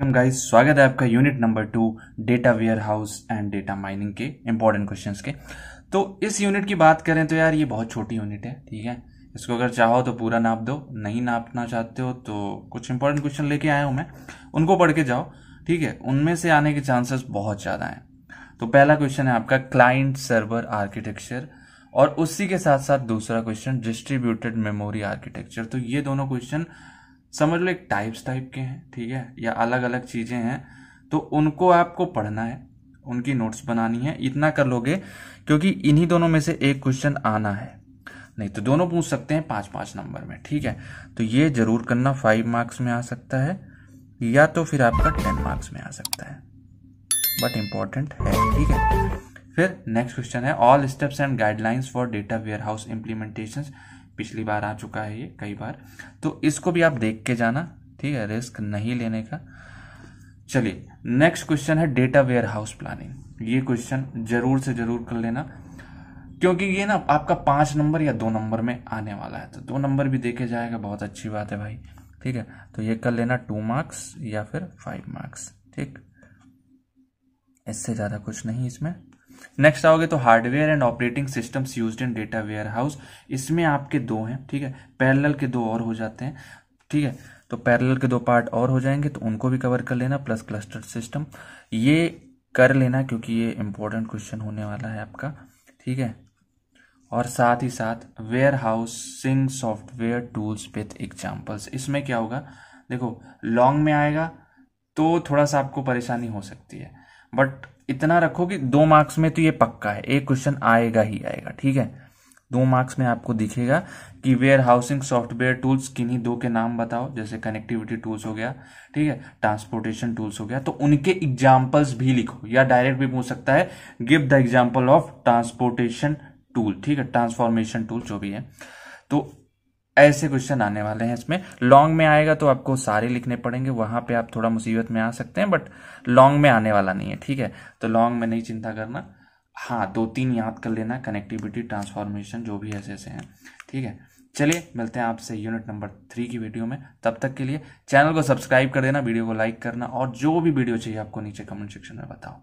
Guys स्वागत है आपका unit number two data warehouse and data mining के इंपॉर्टेंट क्वेश्चंस के। तो इस यूनिट की बात करें तो यार ये बहुत छोटी यूनिट है, ठीक है? इसको अगर चाहो तो पूरा नाप दो, नहीं नापना चाहते हो तो कुछ इंपॉर्टेंट क्वेश्चन लेके आया हूँ मैं। उनको पढ़ के जाओ, ठीक है? उनमें से आने के चांसेस बहुत ज़्यादा हैं। तो पहला क्वेश्चन है आपका क्लाइंट सर्वर आर्किटेक्चर और उसी के साथ साथ दूसरा क्वेश्चन डिस्ट्रीब्यूटेड मेमोरी आर्किटेक्चर तो ये दोनों क्वेश्चन समझ लो एक टाइप्स टाइप के हैं, ठीक है? या अलग अलग चीज़ें हैं तो उनको आपको पढ़ना है, उनकी नोट्स बनानी है, इतना कर लोगे, क्योंकि इन्हीं दोनों में से एक क्वेश्चन आना है। नहीं तो दोनों पूछ सकते हैं पाँच पाँच नंबर में, ठीक है? तो ये ज़रूर करना फाइव मार्क्स में आ सकता है, या तो फिर आपका टेन मार्क्स में आ सकता है। बट इंपॉर्टेंट है, ठीक है? फिर नेक्स्ट क्वेश्चन है all steps and guidelines for data warehouse implementation पिछली बार आ चुका है ये, कई बार। तो इसको भी आप देख के जाना, ठीक है, रिस्क नहीं लेने का। चलिए नेक्स्ट क्वेश्चन है डेटा वेयर हाउस प्लानिंग ये क्वेश्चन ज़रूर से ज़रूर कर लेना, क्योंकि ये ना आपका पाँच नंबर या दो नंबर में आने वाला है। तो दो नंबर भी देखे जाएगा, बहुत अच्छी बात है भाई, ठीक है। तो ये कर लेना टू मार्क्स या फिर फाइव मार्क्स ठीक। इससे ज़्यादा कुछ नहीं इसमें। नेक्स्ट आओगे तो hardware and operating systems used in data warehouse इसमें आपके दो हैं, ठीक है? पैरेलल के दो और हो जाते हैं, ठीक है? तो पैरेलल के दो पार्ट और हो जाएँगे तो उनको भी कवर कर लेना प्लस क्लस्टर सिस्टम ये कर लेना, क्योंकि ये इंपॉर्टेंट क्वेश्चन होने वाला है आपका, ठीक है? और साथ ही साथ warehousing software tools with examples इसमें क्या होगा? देखो लॉन्ग में आएगा तो थोड़ा सा आपको परेशानी हो सकती है। बट इतना रखो कि दो मार्क्स में तो ये पक्का है। एक क्वेश्चन आएगा ही आएगा, ठीक है? दो मार्क्स में आपको दिखेगा कि वेयर हाउसिंग सॉफ्टवेयर टूल्स किन्हीं दो के नाम बताओ, जैसे कनेक्टिविटी टूल्स हो गया, ठीक है? ट्रांसपोर्टेशन टूल्स हो गया तो उनके एग्जाम्पल्स भी लिखो, या डायरेक्ट भी पूछ सकता है give the example of transportation tool ठीक है? ट्रांसफॉर्मेशन टूल जो भी है। तो ऐसे क्वेश्चन आने वाले हैं इसमें। लॉन्ग में आएगा तो आपको सारे लिखने पड़ेंगे, वहाँ पे आप थोड़ा मुसीबत में आ सकते हैं, बट लॉन्ग में आने वाला नहीं है, ठीक है? तो लॉन्ग में नहीं चिंता करना। हाँ दो तीन याद कर लेना कनेक्टिविटी ट्रांसफॉर्मेशन जो भी ऐसे ऐसे हैं, ठीक है? चलिए, मिलते हैं आपसे यूनिट नंबर थ्री की वीडियो में। तब तक के लिए चैनल को सब्सक्राइब कर देना वीडियो को लाइक करना, और जो भी वीडियो चाहिए आपको नीचे कमेंट सेक्शन में बताओ।